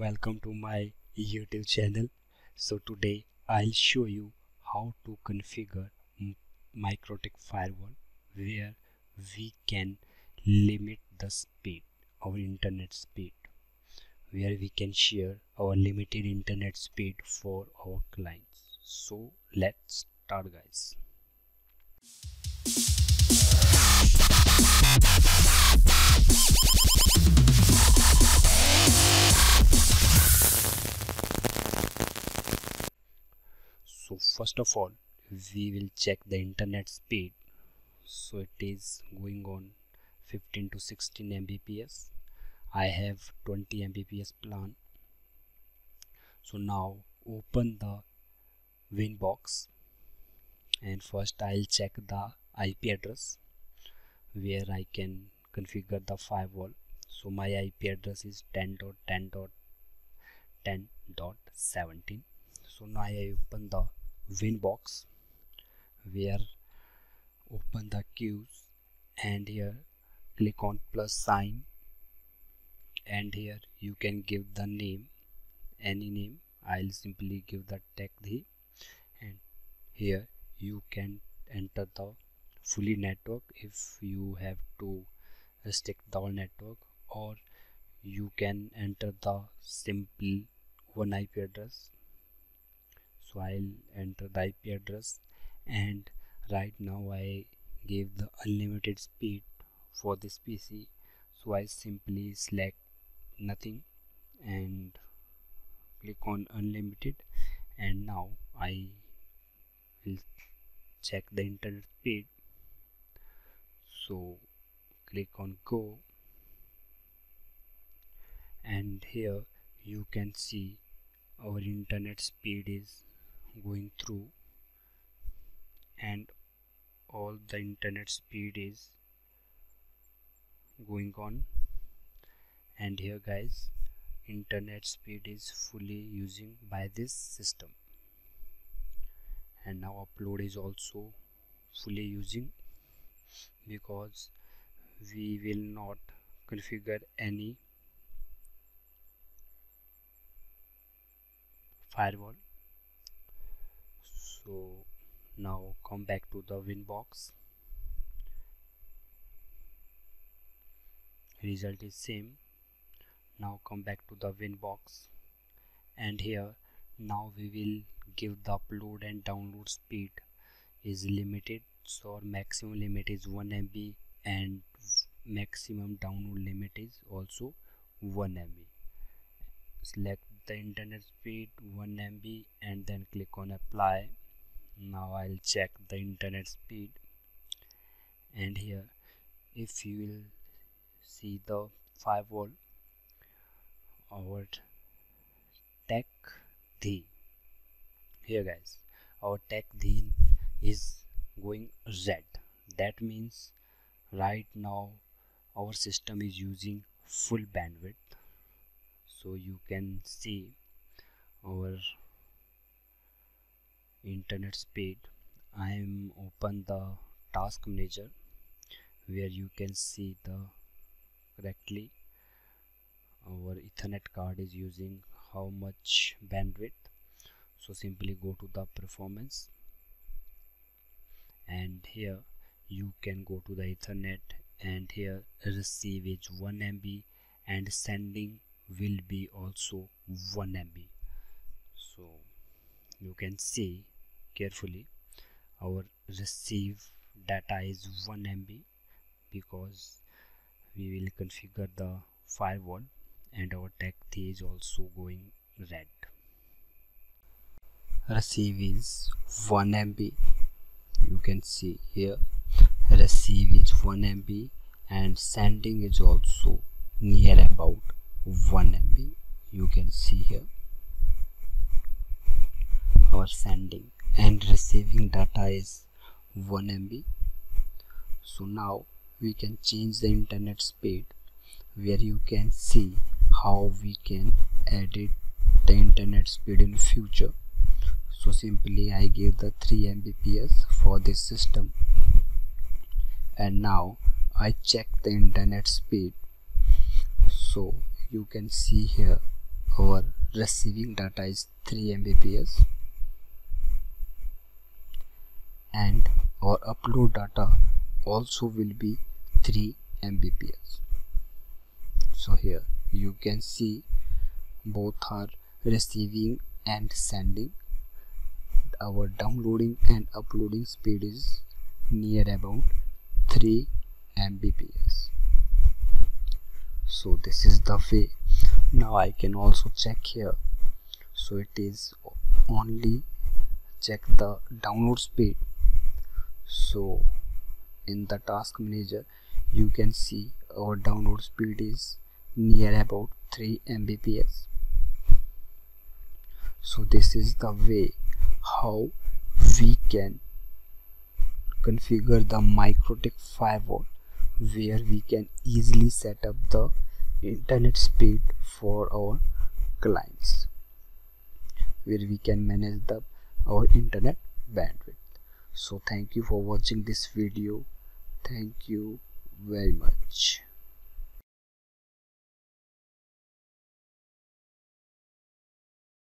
welcome to my youtube channel. So today I'll show you how to configure MikroTik firewall where we can limit the speed our internet speed where we can share our limited internet speed for our clients. So let's start guys first of all we will check the internet speed. So it is going on 15 to 16 mbps. I have 20 mbps plan. So now open the winbox and first i'll check the ip address where i can configure the firewall. So my ip address is 10.10.10.17 so now I open the winbox where open the queues and here click on plus sign and here you can give the name any name. I'll simply give the tech dhee and here you can enter the fully network if you have to restrict the network or you can enter the simple one IP address so I'll enter the IP address and right now I gave the unlimited speed for this PC so I simply select nothing and click on unlimited. And now I will check the internet speed. So click on go. And here you can see our internet speed is going through and all the internet speed is going on. And here guys internet speed is fully using by this system. And now upload is also fully using because we will not configure any firewall so now come back to the winbox result is same. Now come back to the winbox and here now we will give the upload and download speed is limited. So our maximum limit is 1 MB and maximum download limit is also 1 MB select the internet speed 1 MB and then click on apply now I'll check the internet speed. And here if you will see the firewall our tech Dhee. Here guys our tech Dhee is going red that means right now our system is using full bandwidth. So you can see our internet speed I am open the task manager where you can see the correctly our ethernet card is using how much bandwidth. So simply go to the performance and here you can go to the ethernet and here receive is 1 MB and sending will be also 1 MB so you can see carefully. Our receive data is 1 MB because we will configure the firewall and our tech is also going red. Receive is 1 MB you can see here receive is 1 MB and sending is also near about 1 MB you can see here our sending and receiving data is 1 MB so now we can change the internet speed where you can see how we can edit the internet speed in future. So simply I give the 3 Mbps for this system. And now I check the internet speed. So you can see here our receiving data is 3 Mbps and our upload data also will be 3 Mbps. So here you can see both are receiving and sending. Our downloading and uploading speed is near about 3 Mbps. So this is the way. Now I can also check here. So it is only check the download speed so in the task manager you can see our download speed is near about 3 Mbps. So this is the way how we can configure the MikroTik firewall where we can easily set up the internet speed for our clients where we can manage the our internet bandwidth so thank you for watching this video. Thank you very much